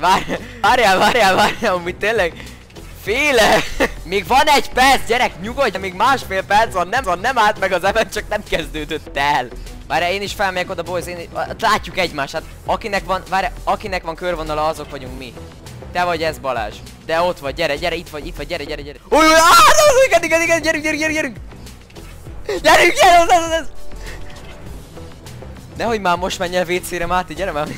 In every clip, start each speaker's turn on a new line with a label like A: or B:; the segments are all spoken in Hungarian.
A: Várj, várjál, várjál, várjál, amúgy tényleg Féle! Még van egy perc, gyerek, nyugodj, még másfél perc van, nem, van, nem állt meg az event, csak nem kezdődött el. Várj, én is felmegyek oda, boys, én, látjuk egymást, hát akinek van, várj, akinek van körvonala, azok vagyunk mi. Te vagy ez Balázs. De ott vagy, gyere, gyere, itt vagy, itt vagy, gyere, gyere, gyere. Új, új, áh, igen, igen, igen, gyerünk, gyerünk, gyerünk, gyerünk. Gyerünk, gyerünk, ez, ez, ez. Nehogy már most menj el WC-re, Máté, gyere már.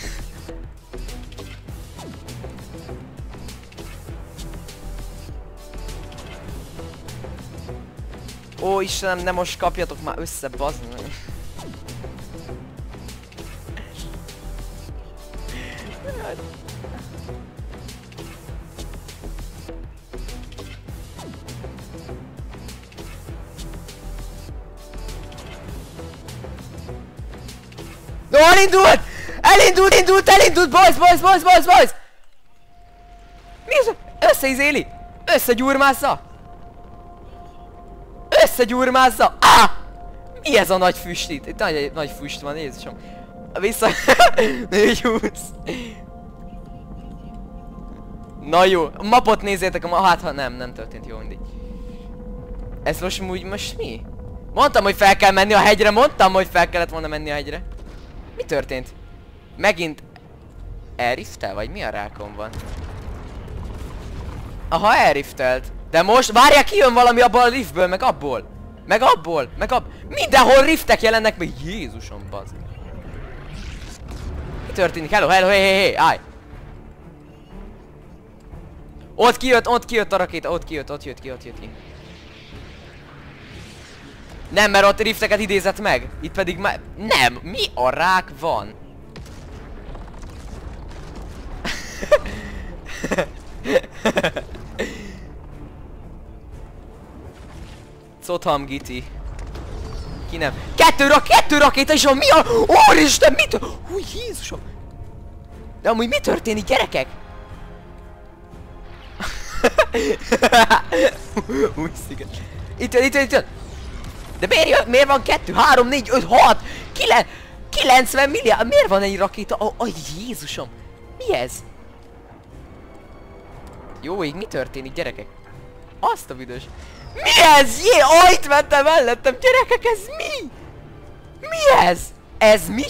A: Ó, Istenem, ne most kapjatok már össze, meg. No, elindult! Elindult, elindult, elindult, boys, boys, boys, boys, boys! Mi az? Összeizéli! Összegyurmázza! Összegyurmázza! Ah! Mi ez a nagy füst itt? Itt nagy, nagy füst van, Jézusom. Vissza... 420. Na jó, a mapot nézzétek, ma hát ha nem, nem történt jó mindig. Ez most úgy, most mi? Mondtam, hogy fel kell menni a hegyre, mondtam, hogy fel kellett volna menni a hegyre. Mi történt? Megint elriftel, vagy mi a rákom van? Aha, elriftelt. De most, várják, kijön valami abból a riftből, meg abból. Meg abból, meg ab... Mindenhol riftek jelennek meg, Jézusom, bazd. Mi történik? Hello, hello, hey, hey, hey, állj. Ott kijött, ott kijött a rakéta, ott kijött, ott jött ki, ott jött ki. Nem, mert ott rifteket idézett meg. Itt pedig már... Nem, mi a rák van? Cotham Giti. Ki nem? Kettő rak, kettő rakéta is van, mi a... Úristen, mit? Hú, Jézusom! De amúgy mi történik, gyerekek? Új sziget. Itt jön, itt jön, itt jön! De miért, jön, miért van kettő, három, négy, öt, hat, kilen, 90 milliárd, miért van egy rakéta? Oh, oh, Jézusom! Mi ez? Jó ég, mi történik, gyerekek? Azt a büdös. Mi ez? Jé, ajt vettem mellettem, gyerekek, ez mi? Mi ez? Ez mi?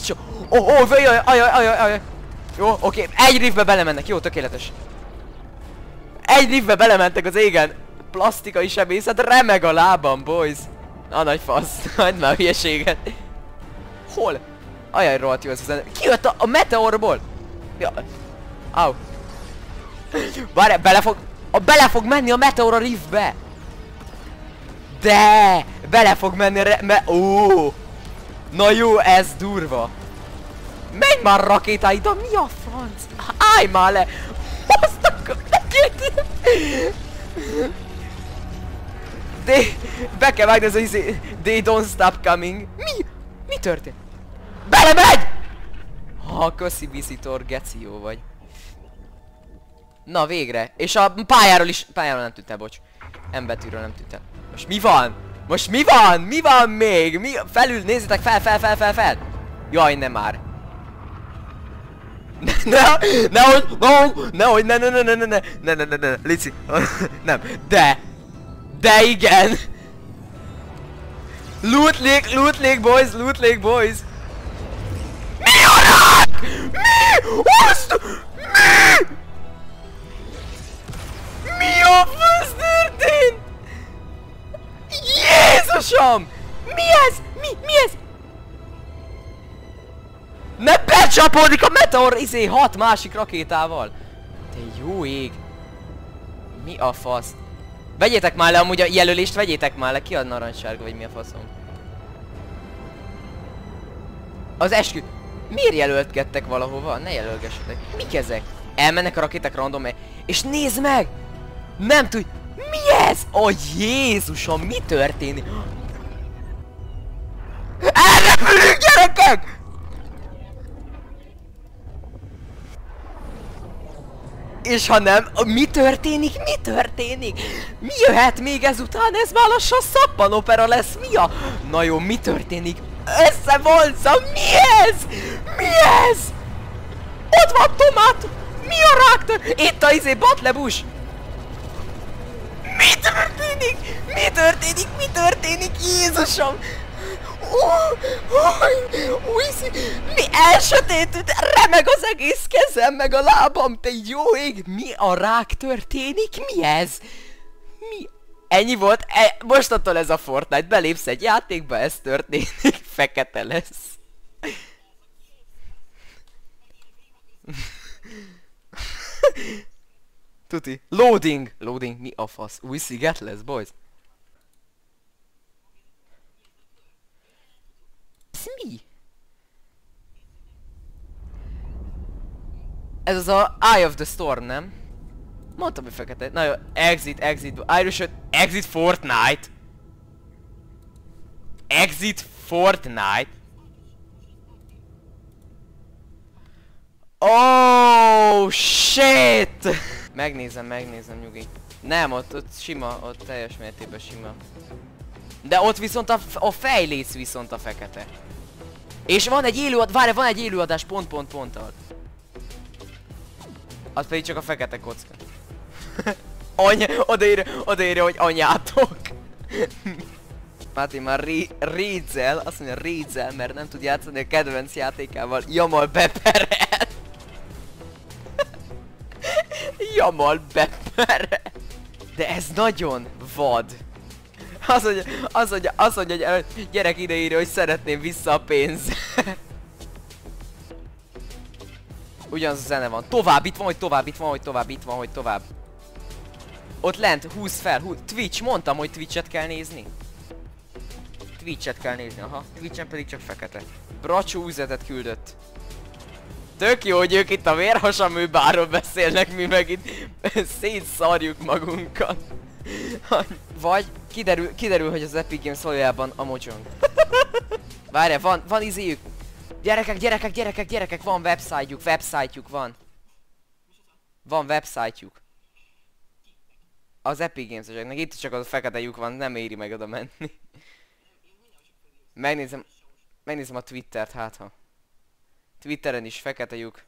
A: Ó, oh, oh, ajaj, ajaj, ajaj, ajaj. Jó, oké, egy riffbe belemennek, jó, tökéletes. Egy riffbe belementek az égen. Plastikai sebészet, remeg a lábam, boys. Na nagy fasz, hagyd már hülyeséget. Hol? Ajaj, rohadt jó ez az Ki jött a, a meteorból? Ja. Au. Várj, bele fog... A bele fog menni a meteor a riffbe! De! Bele fog menni re... Me Ó! Na jó, ez durva! Menj már rakétáid, mi a franc? Állj már le! Azt a... De... Be kell vágni ez izé... They don't stop coming. Mi? Mi történt? Belemegy! Ha, köszi Visitor, jó vagy. Na végre. És a pályáról is... Pályáról nem tűnt bocs. M betűről nem tűnt Most mi van? Most mi van? Mi van még? Mi? Felül, nézzétek fel, fel, fel, fel, fel! Jaj, nem már. Ne, nehogy, nehogy, nehogy, ne, ne, ne, ne, ne, ne, ne, ne, ne, ne, Lici, nem, de, de igen. Loot Lake, Loot Lake boys, Loot Lake boys. Mi a rák? Mi? Azt? Mi Jézusom! Mi ez? Mi? Mi ez? Ne becsapódik a meteor izé hat másik rakétával! Te jó ég! Mi a fasz? Vegyétek már le amúgy a jelölést, vegyétek már le, ki a narancssárga, vagy mi a faszom? Az eskü... Miért jelöltgettek valahova? Ne jelölgessetek. Mik ezek? Elmennek a rakéták random -e. És nézd meg! Nem tud... Mi ez? Ó, Jézusom, mi történik? Elrepülünk, gyerekek! És ha nem, mi történik? Mi történik? Mi jöhet még ezután? Ez már lassan szappanopera lesz, mi a... Na jó, mi történik? Összevonza, mi ez? Mi ez? Ott van tomát! Mi a ráktör? Itt a izé batlebus! Történik? Mi történik? Mi történik? Jézusom! Új, mi elsötétült, remeg az egész kezem, meg a lábam, te jó ég! Mi a rák történik? Mi ez? Mi? Ennyi volt? E, mostantól ez a Fortnite, belépsz egy játékba, ez történik, fekete lesz. Tuti. Loading! Loading, mi a fasz? Új sziget lesz, boys? Ez mi? Ez az a Eye of the Storm, nem? Mondtam, hogy fekete. Na jó, exit, exit, Irish, exit Fortnite! Exit Fortnite! Oh shit! Megnézem, megnézem, nyugi. Nem, ott, ott sima, ott teljes mértékben sima. De ott viszont a, a fejlész viszont a fekete. És van egy élőad, várj, van egy élőadás pont, pont, pont alatt. Az pedig csak a fekete kocka. Anya, odaírja, odaírja, hogy anyátok. Máté már rédzel, azt mondja rédzel, mert nem tud játszani a kedvenc játékával, Jamal beperel. Jamal beperel. De ez nagyon vad. Az, hogy, az, hogy, az, hogy a gyerek ide írja, hogy szeretném vissza a pénz. Ugyanaz a zene van. Tovább, itt van, hogy tovább, itt van, hogy tovább, itt van, hogy tovább. Ott lent, húz fel, húz. Twitch, mondtam, hogy Twitch-et kell nézni. Twitch-et kell nézni, aha. Twitch-en pedig csak fekete. Bracsó üzetet küldött. Tök jó, hogy ők itt a vérhasaműbáról beszélnek, mi meg itt szétszarjuk magunkat. Vagy kiderül, kiderül, hogy az Epic Games valójában a mocsong. Várjál, van, van izéjük. Gyerekek, gyerekek, gyerekek, gyerekek, van websájtjuk, websájtjuk van. Van websájtjuk. Az Epic games itt csak az a fekete lyuk van, nem éri meg oda menni. Megnézem, megnézem a Twittert, hát ha. Twitteren is fekete lyuk.